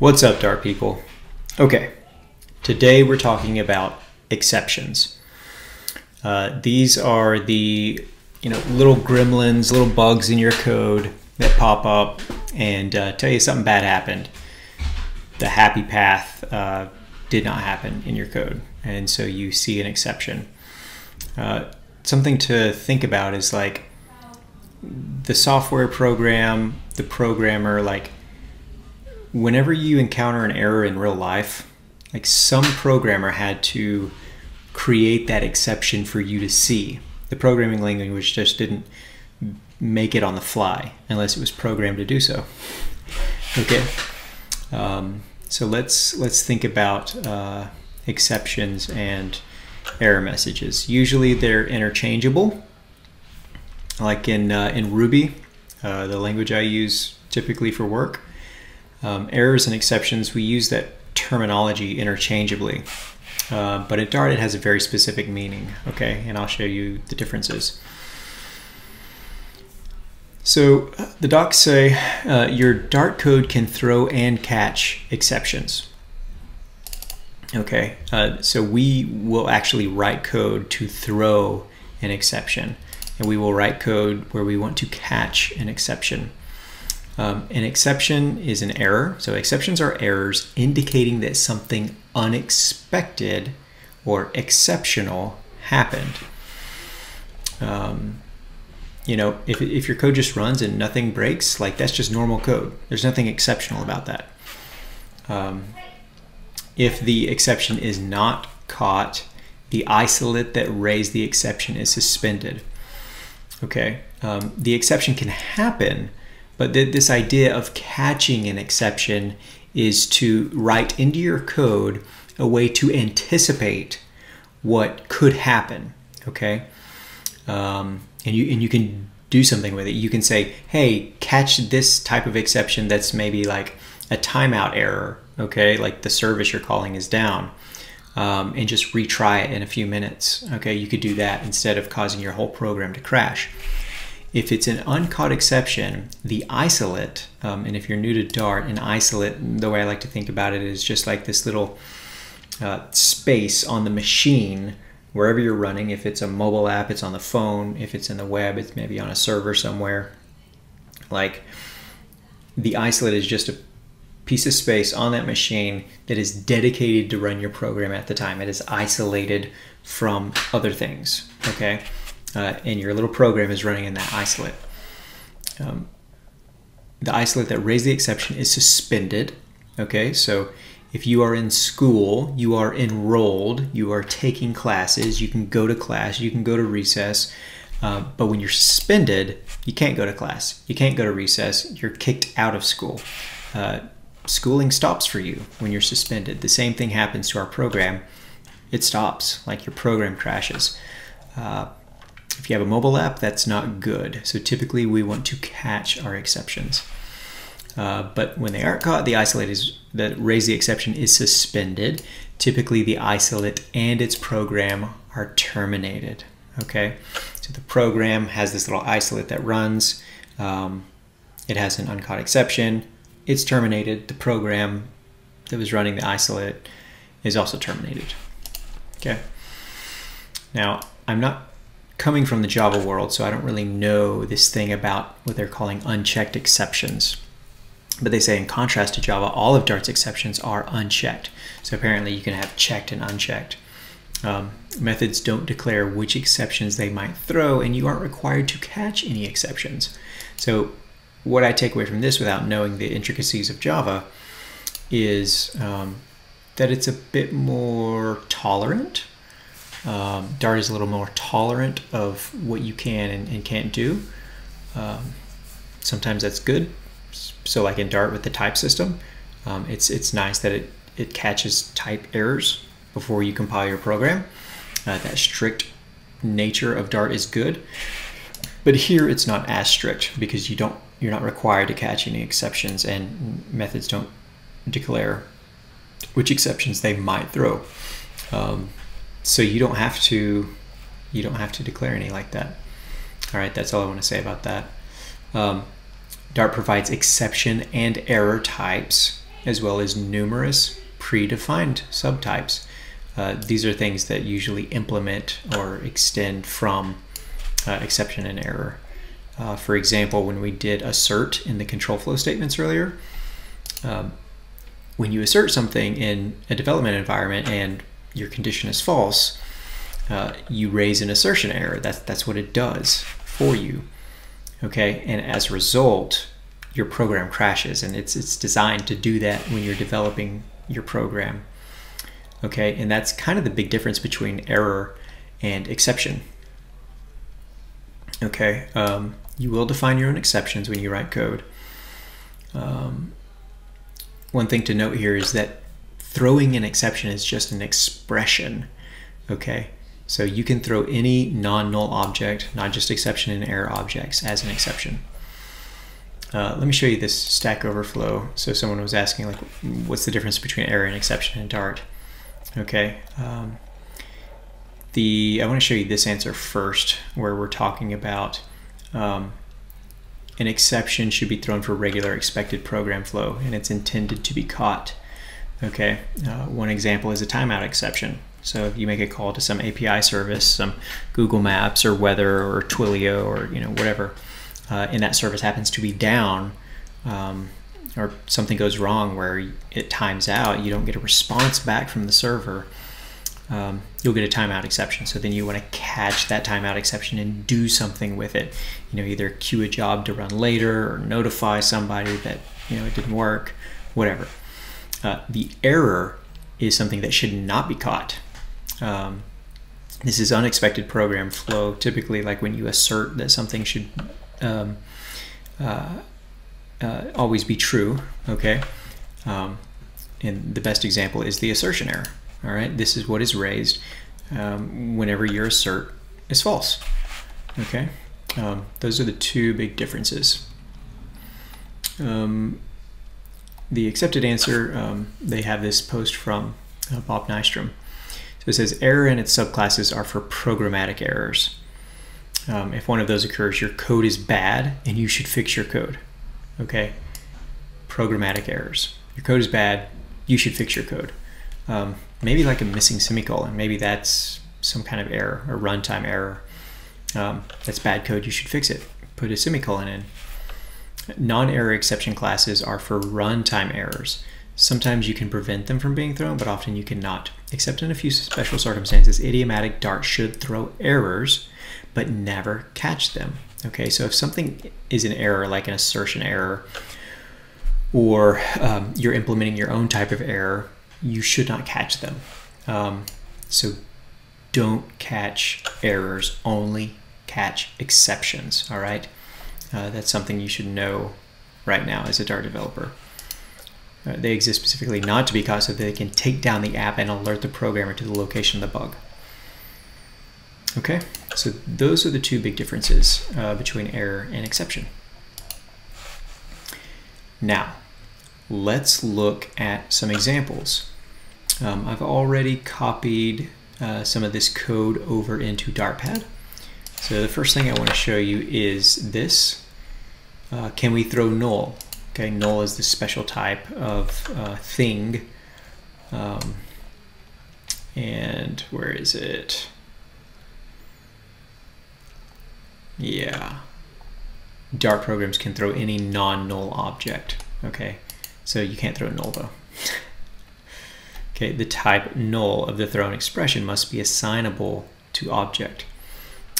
What's up, Dart people? Okay, today we're talking about exceptions. Uh, these are the you know little gremlins, little bugs in your code that pop up and uh, tell you something bad happened. The happy path uh, did not happen in your code, and so you see an exception. Uh, something to think about is like the software program, the programmer, like whenever you encounter an error in real life, like some programmer had to create that exception for you to see. The programming language just didn't make it on the fly unless it was programmed to do so. Okay, um, so let's let's think about uh, exceptions and error messages. Usually they're interchangeable. Like in uh, in Ruby, uh, the language I use typically for work, um, errors and exceptions, we use that terminology interchangeably. Uh, but in Dart, it has a very specific meaning, okay? And I'll show you the differences. So the docs say uh, your Dart code can throw and catch exceptions. Okay, uh, so we will actually write code to throw an exception, and we will write code where we want to catch an exception. Um, an exception is an error. So exceptions are errors indicating that something unexpected or exceptional happened. Um, you know, if, if your code just runs and nothing breaks, like that's just normal code. There's nothing exceptional about that. Um, if the exception is not caught, the isolate that raised the exception is suspended. Okay, um, the exception can happen but th this idea of catching an exception is to write into your code a way to anticipate what could happen. Okay, um, and you and you can do something with it. You can say, "Hey, catch this type of exception that's maybe like a timeout error." Okay, like the service you're calling is down. Um, and just retry it in a few minutes. Okay, you could do that instead of causing your whole program to crash. If it's an uncaught exception, the isolate, um, and if you're new to Dart, an isolate, the way I like to think about it is just like this little uh, space on the machine wherever you're running. If it's a mobile app, it's on the phone. If it's in the web, it's maybe on a server somewhere. Like the isolate is just a piece of space on that machine that is dedicated to run your program at the time. It is isolated from other things. Okay uh, and your little program is running in that isolate. Um, the isolate that raised the exception is suspended. Okay, so if you are in school, you are enrolled, you are taking classes, you can go to class, you can go to recess, uh, but when you're suspended, you can't go to class, you can't go to recess, you're kicked out of school. Uh, schooling stops for you when you're suspended. The same thing happens to our program. It stops, like your program crashes. Uh, if you have a mobile app, that's not good. So typically we want to catch our exceptions. Uh, but when they aren't caught, the isolate is that raise the exception is suspended. Typically the isolate and its program are terminated. Okay, so the program has this little isolate that runs. Um, it has an uncaught exception. It's terminated. The program that was running the isolate is also terminated. Okay. Now, I'm not coming from the Java world, so I don't really know this thing about what they're calling unchecked exceptions. But they say in contrast to Java, all of Dart's exceptions are unchecked. So apparently you can have checked and unchecked. Um, methods don't declare which exceptions they might throw, and you aren't required to catch any exceptions. So what I take away from this without knowing the intricacies of Java is um, that it's a bit more tolerant um, Dart is a little more tolerant of what you can and, and can't do. Um, sometimes that's good. So like in Dart with the type system, um, it's it's nice that it, it catches type errors before you compile your program. Uh, that strict nature of Dart is good. But here it's not as strict because you don't you're not required to catch any exceptions and methods don't declare which exceptions they might throw. Um, so you don't have to you don't have to declare any like that. All right, that's all I want to say about that. Um, Dart provides exception and error types as well as numerous predefined subtypes. Uh, these are things that usually implement or extend from uh, exception and error. Uh, for example, when we did assert in the control flow statements earlier, um, when you assert something in a development environment and your condition is false, uh, you raise an assertion error. That's, that's what it does for you. Okay, and as a result, your program crashes, and it's, it's designed to do that when you're developing your program. Okay, and that's kind of the big difference between error and exception. Okay, um, you will define your own exceptions when you write code. Um, one thing to note here is that throwing an exception is just an expression, okay? So you can throw any non-null object, not just exception and error objects, as an exception. Uh, let me show you this Stack Overflow. So someone was asking, like, what's the difference between error and exception in Dart? Okay. Um, the I want to show you this answer first, where we're talking about um, an exception should be thrown for regular expected program flow, and it's intended to be caught. Okay, uh, one example is a timeout exception. So if you make a call to some API service, some Google Maps or weather or Twilio or you know whatever, uh, and that service happens to be down, um, or something goes wrong where it times out, you don't get a response back from the server um, you'll get a timeout exception. So then you want to catch that timeout exception and do something with it. You know, either queue a job to run later or notify somebody that, you know, it didn't work, whatever. Uh, the error is something that should not be caught. Um, this is unexpected program flow, typically like when you assert that something should um, uh, uh, always be true, okay? Um, and the best example is the assertion error. All right, this is what is raised um, whenever your assert is false. Okay, um, those are the two big differences. Um, the accepted answer, um, they have this post from uh, Bob Nystrom. So it says error and its subclasses are for programmatic errors. Um, if one of those occurs, your code is bad and you should fix your code. Okay, programmatic errors. Your code is bad, you should fix your code. Um, maybe like a missing semicolon. Maybe that's some kind of error, a runtime error. Um, that's bad code, you should fix it. Put a semicolon in. Non-error exception classes are for runtime errors. Sometimes you can prevent them from being thrown, but often you cannot. Except in a few special circumstances, idiomatic Dart should throw errors, but never catch them. Okay, so if something is an error, like an assertion error, or um, you're implementing your own type of error, you should not catch them. Um, so don't catch errors, only catch exceptions, all right? Uh, that's something you should know right now as a Dart developer. Uh, they exist specifically not to be caught so they can take down the app and alert the programmer to the location of the bug. Okay, so those are the two big differences uh, between error and exception. Now, let's look at some examples. Um, I've already copied uh, some of this code over into Dartpad. So the first thing I want to show you is this. Uh, can we throw null? Okay, null is the special type of uh, thing. Um, and where is it? Yeah. Dart programs can throw any non-null object. Okay, so you can't throw null though. Okay, the type null of the thrown expression must be assignable to object.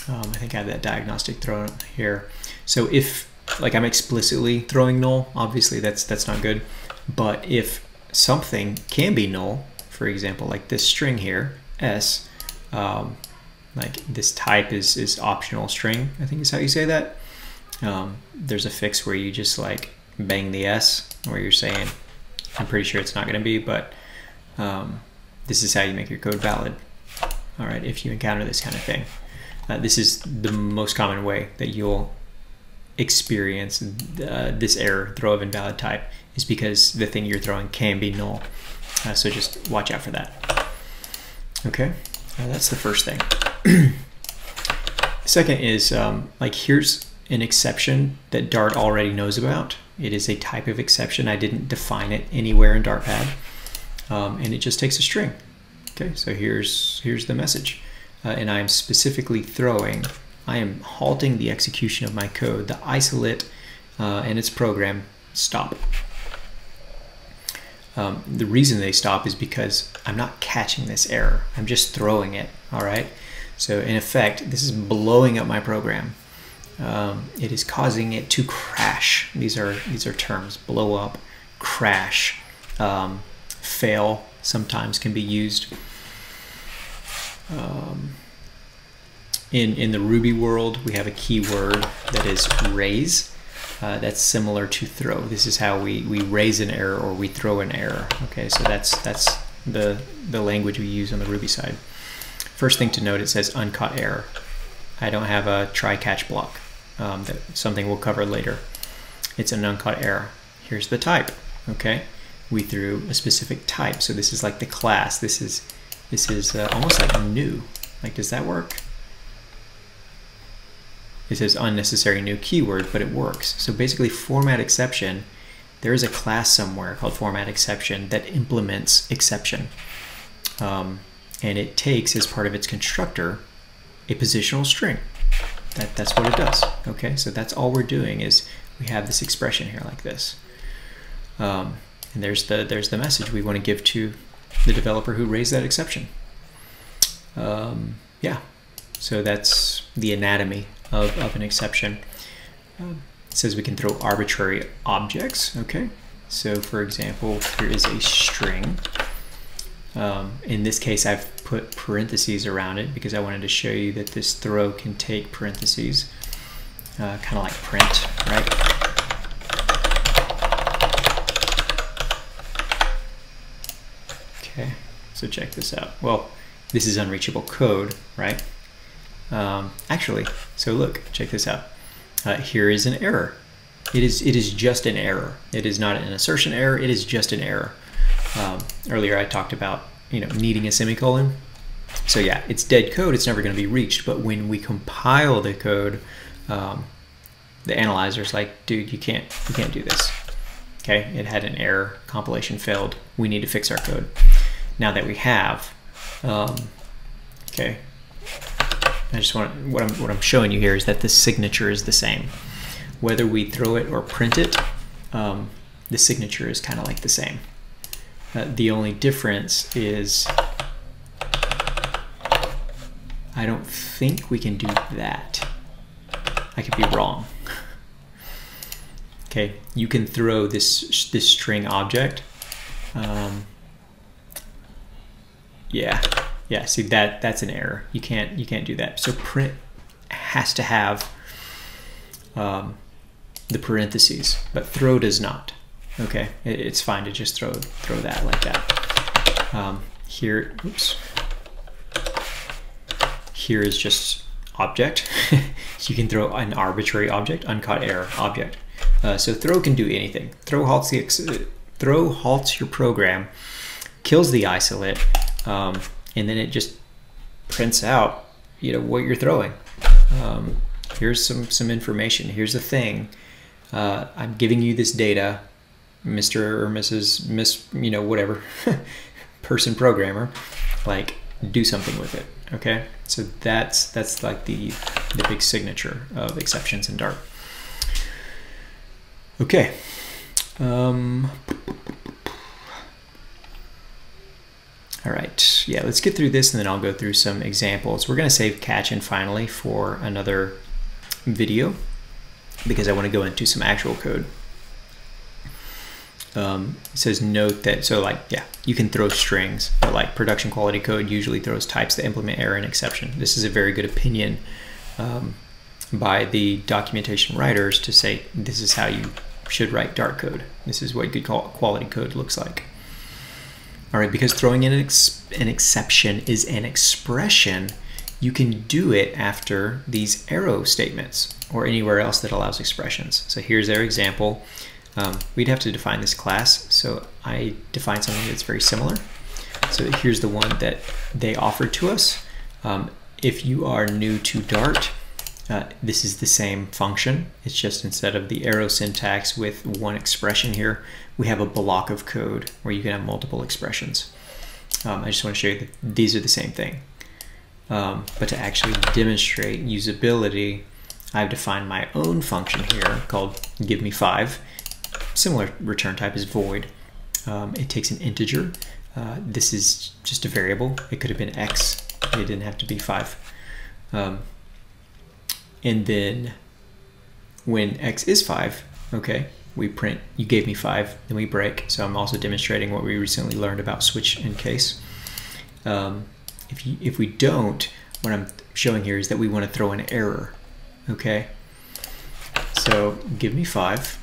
Um, I think I have that diagnostic thrown here. So if, like I'm explicitly throwing null, obviously that's, that's not good. But if something can be null, for example, like this string here, s, um, like this type is, is optional string, I think is how you say that. Um, there's a fix where you just like bang the s, where you're saying, I'm pretty sure it's not going to be, but um, this is how you make your code valid. All right, if you encounter this kind of thing. Uh, this is the most common way that you'll experience uh, this error, throw of invalid type, is because the thing you're throwing can be null. Uh, so just watch out for that. Okay, uh, that's the first thing. Second is um, like here's an exception that Dart already knows about. It is a type of exception. I didn't define it anywhere in Dartpad. Um, and it just takes a string. Okay, so here's, here's the message. Uh, and I'm specifically throwing, I am halting the execution of my code. The isolate uh, and its program stop. Um, the reason they stop is because I'm not catching this error. I'm just throwing it, all right? So in effect, this is blowing up my program. Um, it is causing it to crash. These are these are terms: blow up, crash, um, fail. Sometimes can be used. Um, in in the Ruby world, we have a keyword that is raise. Uh, that's similar to throw. This is how we, we raise an error or we throw an error. Okay, so that's that's the the language we use on the Ruby side. First thing to note, it says uncaught error. I don't have a try catch block. Um, that something we'll cover later. It's an uncaught error. Here's the type. Okay, we threw a specific type. So this is like the class. This is this is uh, almost like new. Like, does that work? It says unnecessary new keyword, but it works. So basically format exception, there is a class somewhere called format exception that implements exception. Um, and it takes as part of its constructor a positional string. That, that's what it does. Okay, so that's all we're doing is we have this expression here like this. Um, and there's the, there's the message we want to give to the developer who raised that exception. Um, yeah, so that's the anatomy of, of an exception. Um, it says we can throw arbitrary objects, okay? So for example, here is a string. Um, in this case, I've put parentheses around it because I wanted to show you that this throw can take parentheses, uh, kind of like print, right? Okay, so check this out. Well, this is unreachable code, right? Um, actually, so look, check this out. Uh, here is an error. It is it is just an error. It is not an assertion error. It is just an error. Um, earlier I talked about you know needing a semicolon. So yeah, it's dead code. It's never going to be reached. But when we compile the code, um, the analyzer's like, dude, you can't you can't do this. Okay, it had an error. Compilation failed. We need to fix our code. Now that we have, um, okay, I just want what I'm what I'm showing you here is that the signature is the same, whether we throw it or print it. Um, the signature is kind of like the same. Uh, the only difference is I don't think we can do that. I could be wrong. okay, you can throw this this string object. Um, yeah, yeah, see that that's an error. You can't you can't do that. So print has to have um, the parentheses, but throw does not. Okay, it, it's fine to just throw throw that like that. Um, here, oops. Here is just object. so you can throw an arbitrary object, uncaught error object. Uh, so throw can do anything. Throw halts the throw halts your program, kills the isolate. Um, and then it just prints out you know what you're throwing. Um, here's some some information. Here's the thing. Uh, i'm giving you this data mr or mrs miss you know whatever person programmer. Like do something with it okay? So that's that's like the the big signature of exceptions in dart. Okay. Um, All right, yeah, let's get through this and then I'll go through some examples. We're gonna save catchin finally for another video because I wanna go into some actual code. Um, it says note that, so like, yeah, you can throw strings, but like production quality code usually throws types that implement error and exception. This is a very good opinion um, by the documentation writers to say this is how you should write Dart code. This is what good quality code looks like. All right, because throwing in an, ex an exception is an expression, you can do it after these arrow statements or anywhere else that allows expressions. So here's our example. Um, we'd have to define this class, so I define something that's very similar. So here's the one that they offered to us. Um, if you are new to Dart, uh, this is the same function. It's just instead of the arrow syntax with one expression here, we have a block of code where you can have multiple expressions. Um, I just want to show you that these are the same thing. Um, but to actually demonstrate usability, I've defined my own function here called give me five. Similar return type is void. Um, it takes an integer. Uh, this is just a variable. It could have been x. It didn't have to be five. Um, and then when x is 5, okay, we print, you gave me 5, then we break. So I'm also demonstrating what we recently learned about switch and case. Um, if, you, if we don't, what I'm showing here is that we want to throw an error, okay? So give me 5.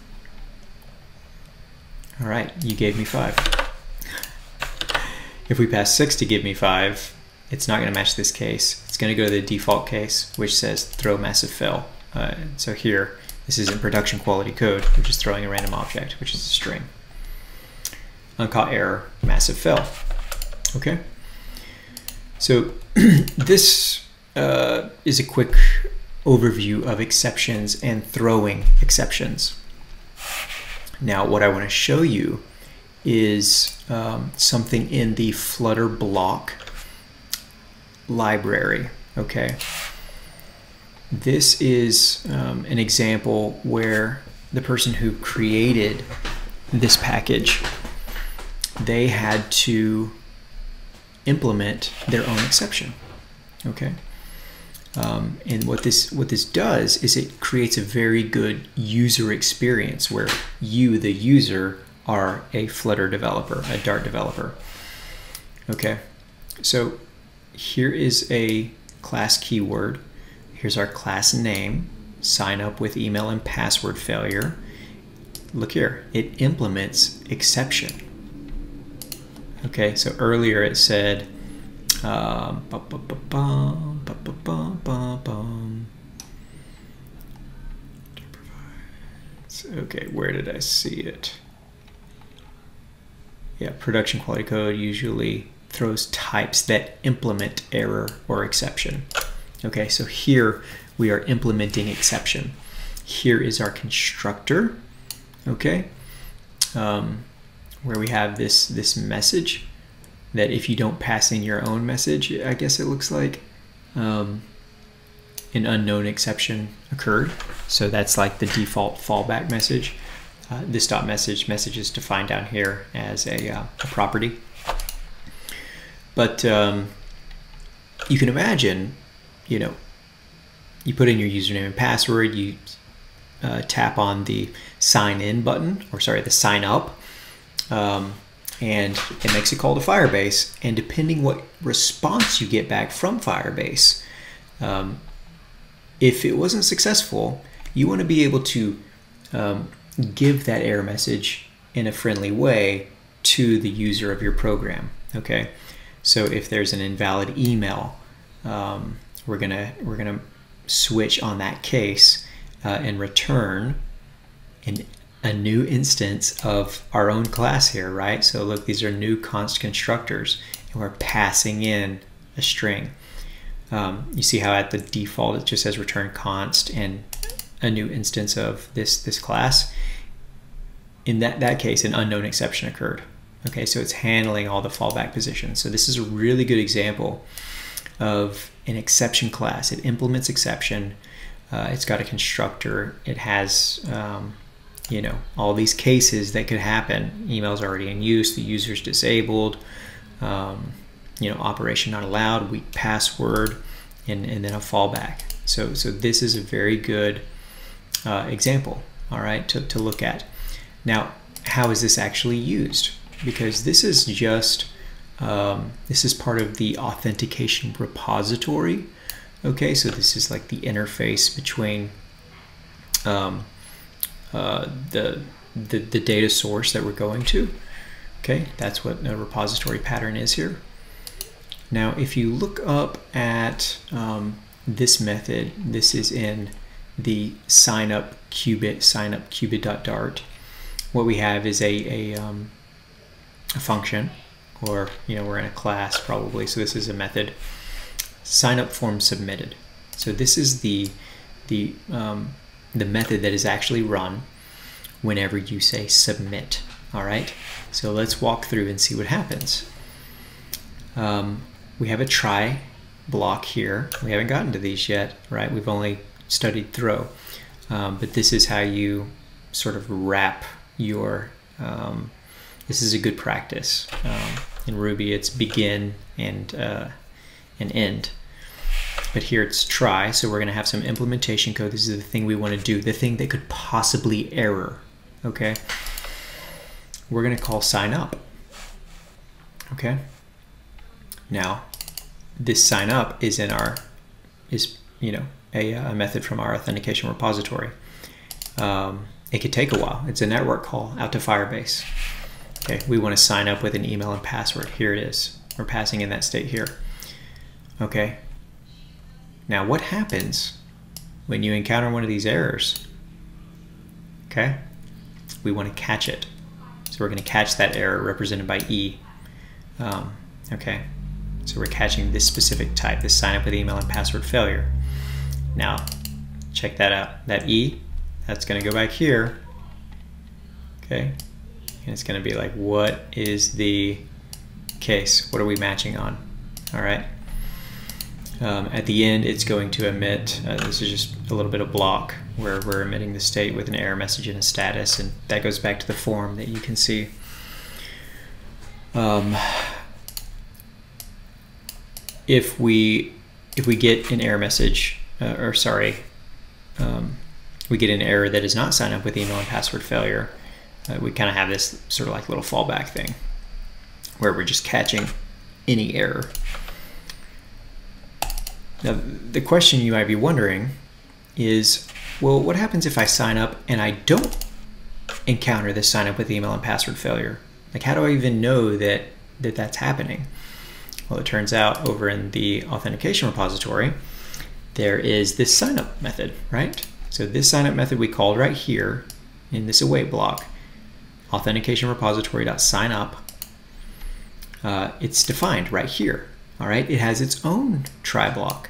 All right, you gave me 5. If we pass 6 to give me 5, it's not going to match this case. It's going to go to the default case, which says throw massive fill. Uh, so here, this is in production quality code, which is throwing a random object, which is a string. Uncaught error, massive fill. Okay. So this uh, is a quick overview of exceptions and throwing exceptions. Now, what I want to show you is um, something in the Flutter bloc library, okay? This is um, an example where the person who created this package, they had to implement their own exception, okay? Um, and what this what this does is it creates a very good user experience where you, the user, are a Flutter developer, a Dart developer. Okay, so here is a class keyword. Here's our class name, sign up with email and password failure. Look here, it implements exception. Okay, so earlier it said, okay, where did I see it? Yeah, production quality code usually throws types that implement error or exception. Okay, so here we are implementing exception. Here is our constructor, okay, um, where we have this, this message that if you don't pass in your own message, I guess it looks like um, an unknown exception occurred. So that's like the default fallback message. Uh, this dot message message is defined down here as a, uh, a property. But um, you can imagine, you know, you put in your username and password, you uh, tap on the sign in button, or sorry, the sign up, um, and it makes a call to Firebase. And depending what response you get back from Firebase, um, if it wasn't successful, you want to be able to um, give that error message in a friendly way to the user of your program. Okay. So if there's an invalid email, um, we're gonna we're gonna switch on that case uh, and return an, a new instance of our own class here, right? So look, these are new const constructors, and we're passing in a string. Um, you see how at the default it just says return const and a new instance of this this class. In that, that case, an unknown exception occurred. Okay, so it's handling all the fallback positions. So this is a really good example of an exception class. It implements exception. Uh, it's got a constructor. It has, um, you know, all these cases that could happen. Email's already in use. The user's disabled. Um, you know, operation not allowed. Weak password, and, and then a fallback. So so this is a very good uh, example. All right, to to look at. Now, how is this actually used? Because this is just um, this is part of the authentication repository. Okay so this is like the interface between um, uh, the, the the data source that we're going to. Okay that's what a repository pattern is here. Now if you look up at um, this method this is in the sign up cubit sign up cubit.dart what we have is a, a um, a function, or you know we're in a class probably. So this is a method. Sign up form submitted. So this is the the um, the method that is actually run whenever you say submit. All right, so let's walk through and see what happens. Um, we have a try block here. We haven't gotten to these yet, right? We've only studied throw, um, but this is how you sort of wrap your. Um, this is a good practice. Um, in Ruby, it's begin and uh, and end. But here it's try, so we're going to have some implementation code. This is the thing we want to do, the thing that could possibly error. Okay. We're going to call sign up. Okay. Now, this sign up is in our is you know a, a method from our authentication repository. Um, it could take a while. It's a network call out to Firebase. Okay, we want to sign up with an email and password. Here it is. We're passing in that state here. Okay. Now what happens when you encounter one of these errors? Okay. We want to catch it. So we're going to catch that error represented by E. Um, okay. So we're catching this specific type, this sign up with email and password failure. Now, check that out. That E, that's going to go back here. Okay. And it's going to be like, what is the case? What are we matching on? All right. Um, at the end, it's going to emit, uh, this is just a little bit of block where we're emitting the state with an error message and a status, and that goes back to the form that you can see. Um, if we if we get an error message, uh, or sorry, um, we get an error that is not signed up with email and password failure, uh, we kind of have this sort of like little fallback thing where we're just catching any error. Now, the question you might be wondering is, well, what happens if I sign up and I don't encounter this sign up with email and password failure? Like, how do I even know that, that that's happening? Well, it turns out over in the authentication repository, there is this sign up method, right? So this sign up method we called right here in this await block, authentication repository.signup, uh, it's defined right here. All right, it has its own try block.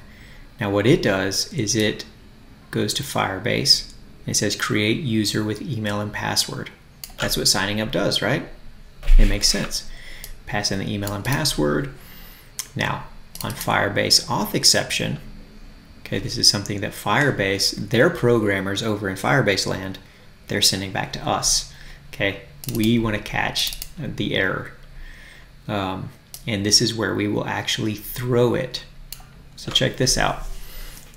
Now what it does is it goes to Firebase and it says create user with email and password. That's what signing up does, right? It makes sense. Pass in the email and password. Now on Firebase auth exception, okay, this is something that Firebase, their programmers over in Firebase land, they're sending back to us. Okay, we want to catch the error. Um, and this is where we will actually throw it. So check this out.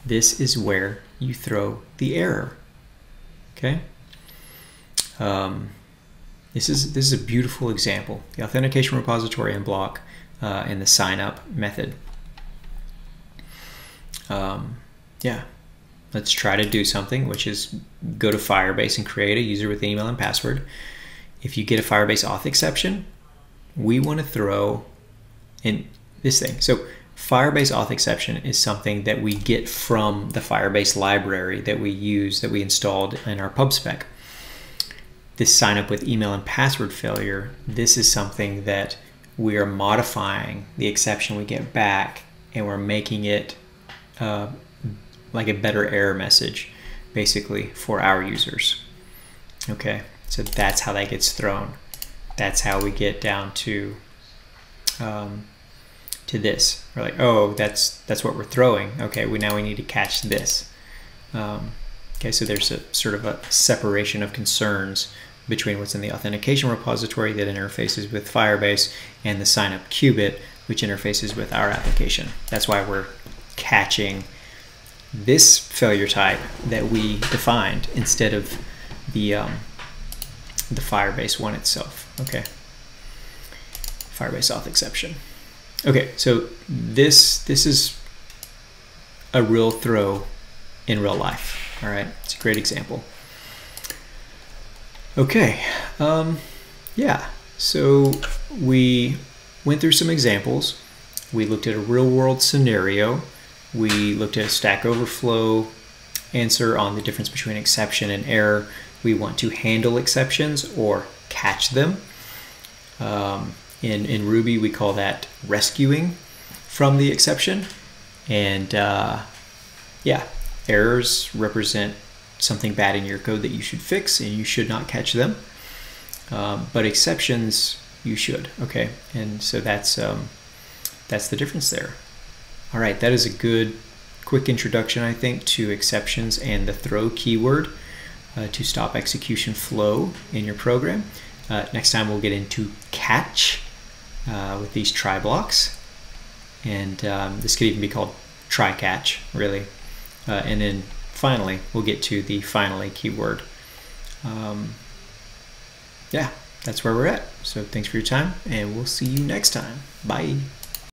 This is where you throw the error. Okay. Um, this is this is a beautiful example. The authentication repository and bloc uh, and the sign up method. Um, yeah, let's try to do something, which is go to Firebase and create a user with email and password. If you get a Firebase auth exception, we want to throw in this thing. So Firebase auth exception is something that we get from the Firebase library that we use, that we installed in our pubspec. This sign up with email and password failure, this is something that we are modifying the exception we get back and we're making it uh, like a better error message basically for our users. Okay, so that's how that gets thrown. That's how we get down to um, to this. We're like, oh, that's that's what we're throwing. Okay, we now we need to catch this. Um, okay, so there's a sort of a separation of concerns between what's in the authentication repository that interfaces with Firebase and the signup cubit, which interfaces with our application. That's why we're catching this failure type that we defined instead of the um, the Firebase one itself. Okay. Firebase auth exception. Okay, so this this is a real throw in real life. All right, it's a great example. Okay, um, yeah. So we went through some examples. We looked at a real world scenario. We looked at a Stack Overflow answer on the difference between exception and error. We want to handle exceptions or catch them. Um, in, in Ruby, we call that rescuing from the exception. And uh, yeah, errors represent something bad in your code that you should fix and you should not catch them. Um, but exceptions, you should, okay? And so that's, um, that's the difference there. All right, that is a good quick introduction, I think, to exceptions and the throw keyword uh, to stop execution flow in your program. Uh, next time we'll get into catch uh, with these try blocks. And um, this could even be called try catch, really. Uh, and then finally, we'll get to the finally keyword. Um, yeah, that's where we're at. So thanks for your time, and we'll see you next time. Bye.